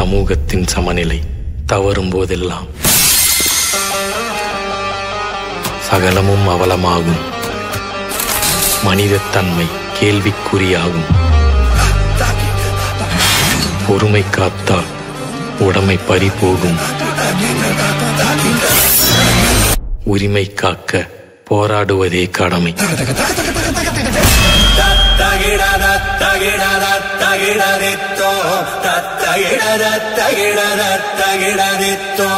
சமூகத்தின் சமநிலை தவறும் போதெல்லாம் சகலமும் அவலமாகும். மனிதத்தன்மை கேள்விக்குறியாகும். பொறுமை காத்தால் உடமை பறிபோகும். உரிமை காக்க போராடுவதே கடமை. தத்தகிடத தகிடதித்தோ தத்தகிடத தகிடத தகிடதித்தோ